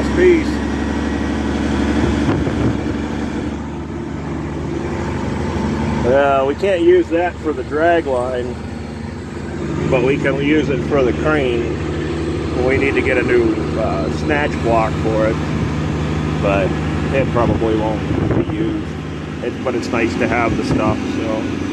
last piece. Uh, we can't use that for the drag line, but we can use it for the crane. We need to get a new uh, snatch block for it, but it probably won't be used. It, but it's nice to have the stuff, so.